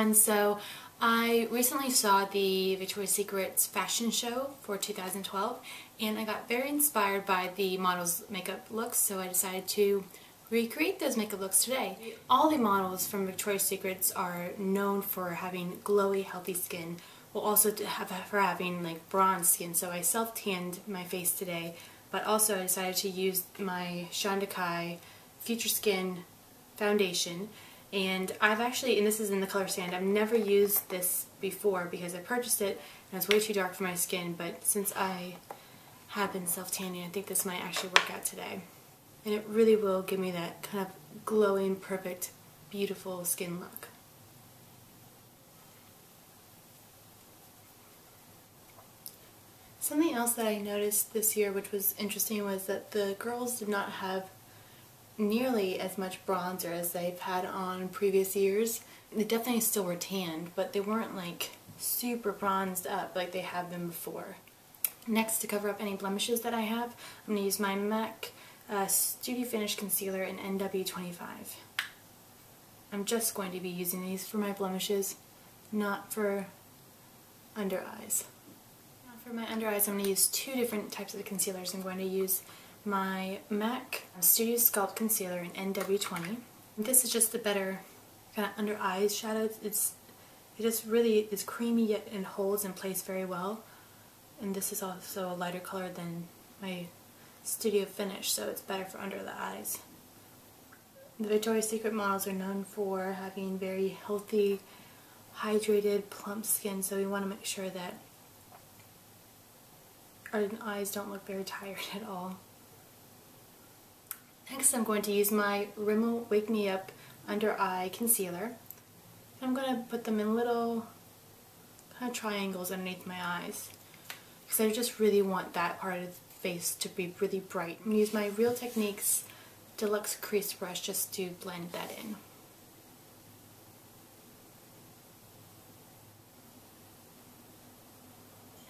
So I recently saw the Victoria's Secret's fashion show for 2012 and I got very inspired by the models' makeup looks so I decided to recreate those makeup looks today. All the models from Victoria's Secrets are known for having glowy, healthy skin, well also have, for having like bronze skin. So I self-tanned my face today, but also I decided to use my Chantecaille Future Skin foundation and I've actually, and this is in the color sand, I've never used this before because I purchased it and it's way too dark for my skin, but since I have been self-tanning, I think this might actually work out today. And it really will give me that kind of glowing, perfect, beautiful skin look. Something else that I noticed this year which was interesting was that the girls did not have nearly as much bronzer as they've had on previous years. They definitely still were tanned, but they weren't like super bronzed up like they have been before. Next, to cover up any blemishes that I have, I'm going to use my MAC uh, Studio Finish Concealer in NW25. I'm just going to be using these for my blemishes, not for under eyes. Now for my under eyes, I'm going to use two different types of concealers. I'm going to use my MAC Studio Sculpt Concealer in NW20. This is just a better kind of under eyes shadow. It's it just really is creamy yet and holds in place very well. And this is also a lighter color than my Studio Finish, so it's better for under the eyes. The Victoria's Secret models are known for having very healthy, hydrated, plump skin, so we want to make sure that our eyes don't look very tired at all. Next I'm going to use my Rimmel Wake Me Up Under Eye Concealer. I'm going to put them in little kind of triangles underneath my eyes because I just really want that part of the face to be really bright. I'm going to use my Real Techniques Deluxe Crease Brush just to blend that in.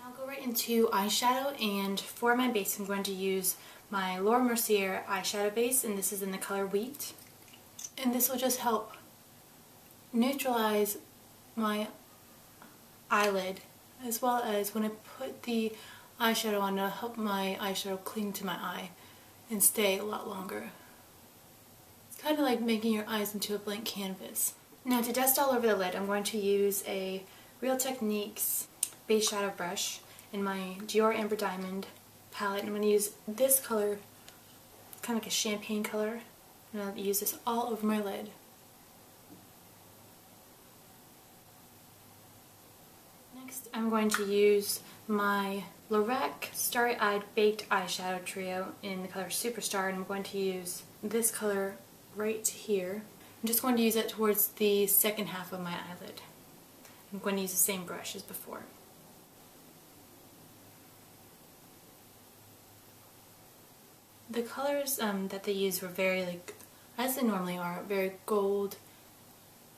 I'll go right into eyeshadow and for my base I'm going to use my Laura Mercier eyeshadow base and this is in the color Wheat. And this will just help neutralize my eyelid as well as when I put the eyeshadow on to help my eyeshadow cling to my eye and stay a lot longer. It's kind of like making your eyes into a blank canvas. Now to dust all over the lid I'm going to use a Real Techniques base shadow brush in my Dior Amber Diamond palette. I'm going to use this color, kind of like a champagne color. I'm going to use this all over my lid. Next I'm going to use my Lorac Starry Eyed Baked Eyeshadow Trio in the color Superstar and I'm going to use this color right here. I'm just going to use it towards the second half of my eyelid. I'm going to use the same brush as before. The colors um, that they used were very, like, as they normally are, very gold,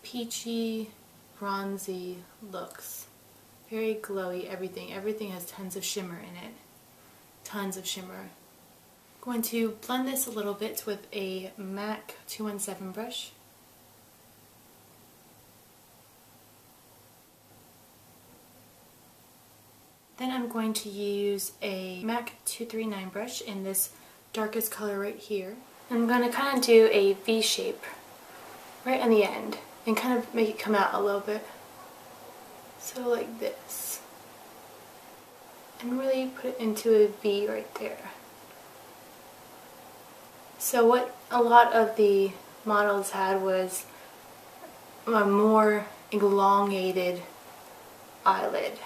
peachy, bronzy looks. Very glowy, everything. Everything has tons of shimmer in it. Tons of shimmer. I'm Going to blend this a little bit with a MAC 217 brush. Then I'm going to use a MAC 239 brush in this darkest color right here. I'm going to kind of do a V shape right on the end and kind of make it come out a little bit. So like this. And really put it into a V right there. So what a lot of the models had was a more elongated eyelid.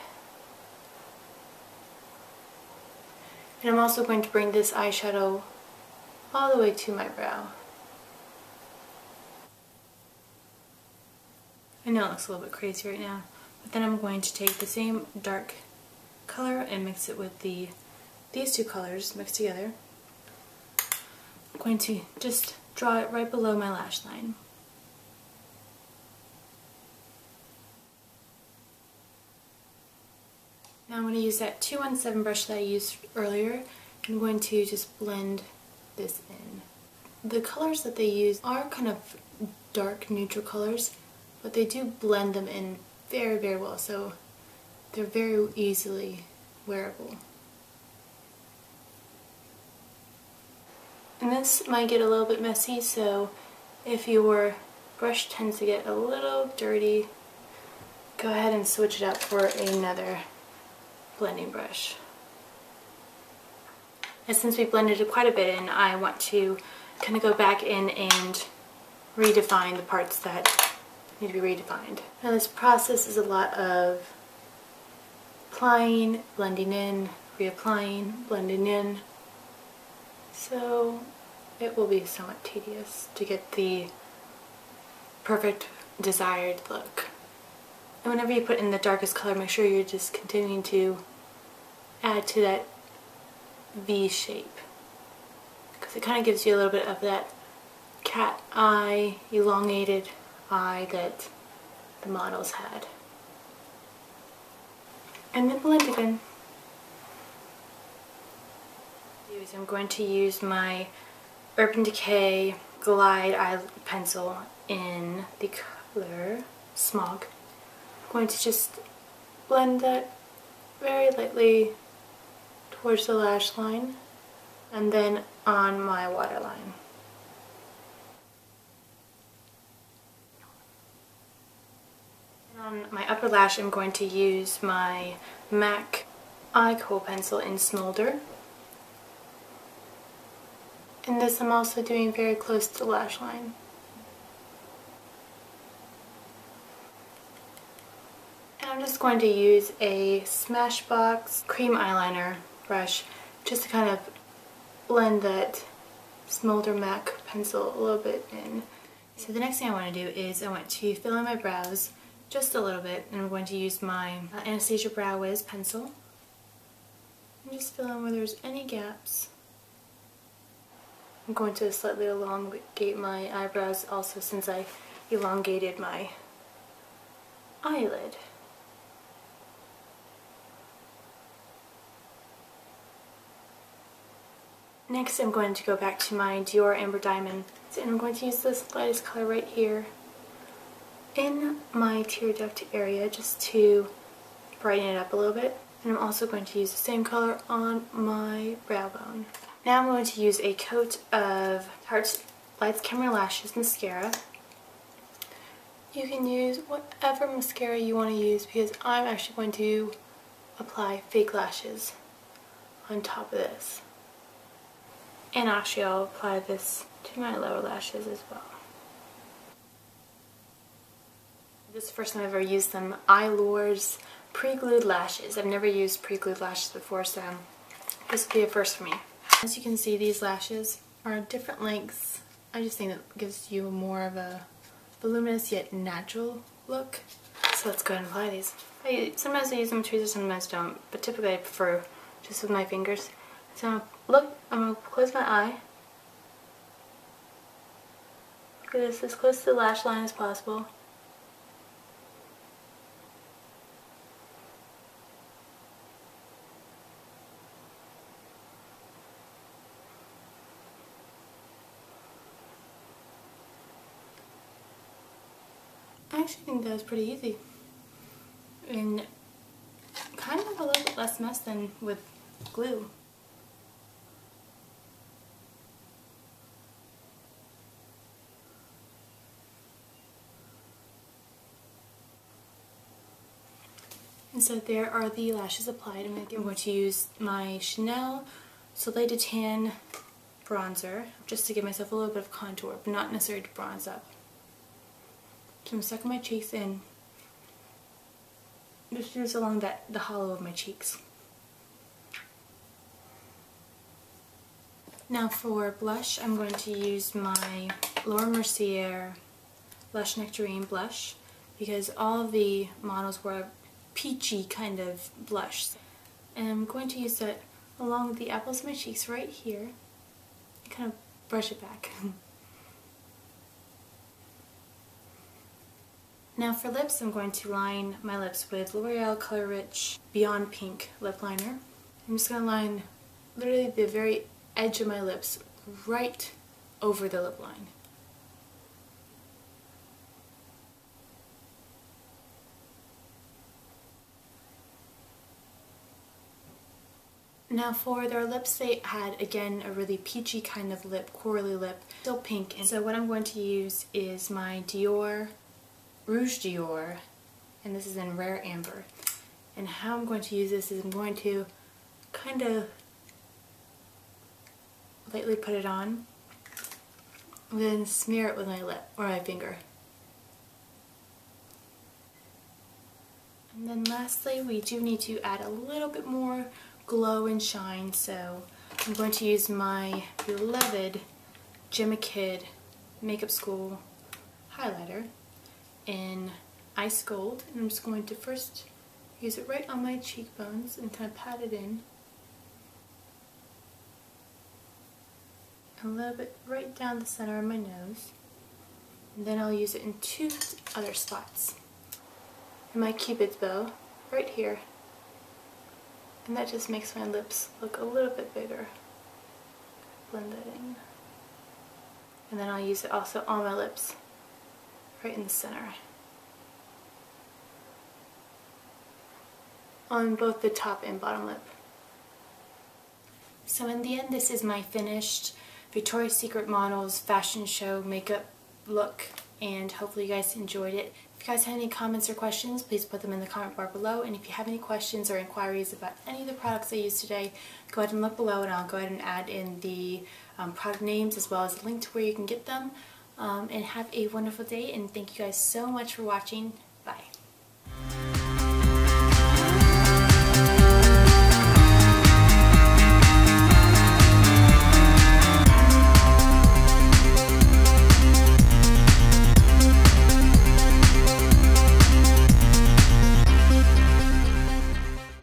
And I'm also going to bring this eyeshadow all the way to my brow. I know it looks a little bit crazy right now, but then I'm going to take the same dark color and mix it with the these two colors mixed together. I'm going to just draw it right below my lash line. Now I'm going to use that 217 brush that I used earlier. I'm going to just blend this in. The colors that they use are kind of dark neutral colors, but they do blend them in very, very well, so they're very easily wearable. And this might get a little bit messy, so if your brush tends to get a little dirty, go ahead and switch it out for another blending brush. And since we blended it quite a bit in, I want to kind of go back in and redefine the parts that need to be redefined. Now this process is a lot of applying, blending in, reapplying, blending in. So it will be somewhat tedious to get the perfect desired look. And whenever you put in the darkest color, make sure you're just continuing to add to that V shape. Because it kind of gives you a little bit of that cat eye, elongated eye that the models had. And then blend it in. I'm going to use my Urban Decay Glide Eye Pencil in the color Smog. Going to just blend that very lightly towards the lash line and then on my waterline. on my upper lash I'm going to use my MAC Eye Kohl Pencil in Smoulder. And this I'm also doing very close to the lash line. I'm just going to use a Smashbox cream eyeliner brush just to kind of blend that Smoulder MAC pencil a little bit in. So the next thing I want to do is I want to fill in my brows just a little bit and I'm going to use my uh, Anastasia Brow Wiz pencil and just fill in where there's any gaps. I'm going to slightly elongate my eyebrows also since I elongated my eyelid. Next I'm going to go back to my Dior Amber Diamond and I'm going to use this lightest color right here in my tear duct area just to brighten it up a little bit. And I'm also going to use the same color on my brow bone. Now I'm going to use a coat of Tarte Lights Camera Lashes Mascara. You can use whatever mascara you want to use because I'm actually going to apply fake lashes on top of this. And actually I'll apply this to my lower lashes as well. This is the first time I've ever used them. Eylure's pre-glued lashes. I've never used pre-glued lashes before, so this will be a first for me. As you can see, these lashes are different lengths. I just think it gives you more of a voluminous yet natural look. So let's go ahead and apply these. I, sometimes I use them tweezers, sometimes don't, but typically I prefer just with my fingers. So I'm gonna look, I'm to close my eye. At this, as close to the lash line as possible. I actually think that was pretty easy. And kind of a little bit less mess than with glue. And so there are the lashes applied. I'm going to use my Chanel Soleil de Tan bronzer just to give myself a little bit of contour, but not necessarily to bronze up. So I'm sucking my cheeks in. Just just along that the hollow of my cheeks. Now for blush, I'm going to use my Laura Mercier Lush Nectarine blush because all of the models were peachy kind of blush. And I'm going to use that along the apples of my cheeks right here. Kind of brush it back. Now for lips, I'm going to line my lips with L'Oreal Colour Riche Beyond Pink lip liner. I'm just going to line literally the very edge of my lips right over the lip line. Now for their lips, they had, again, a really peachy kind of lip, corally lip, still pink. And so what I'm going to use is my Dior Rouge Dior, and this is in Rare Amber. And how I'm going to use this is I'm going to kind of lightly put it on, then smear it with my lip, or my finger. And then lastly, we do need to add a little bit more glow and shine, so I'm going to use my beloved Jemma Kidd Makeup School highlighter in Ice Gold, and I'm just going to first use it right on my cheekbones and kind of pat it in. A little bit right down the center of my nose. And then I'll use it in two other spots. In my cupid's bow, right here. And that just makes my lips look a little bit bigger. Blend that in. And then I'll use it also on my lips, right in the center. On both the top and bottom lip. So in the end, this is my finished Victoria's Secret Models fashion show makeup look and hopefully you guys enjoyed it. You guys have any comments or questions, please put them in the comment bar below. And if you have any questions or inquiries about any of the products I used today, go ahead and look below and I'll go ahead and add in the um, product names as well as a link to where you can get them. Um, and have a wonderful day and thank you guys so much for watching.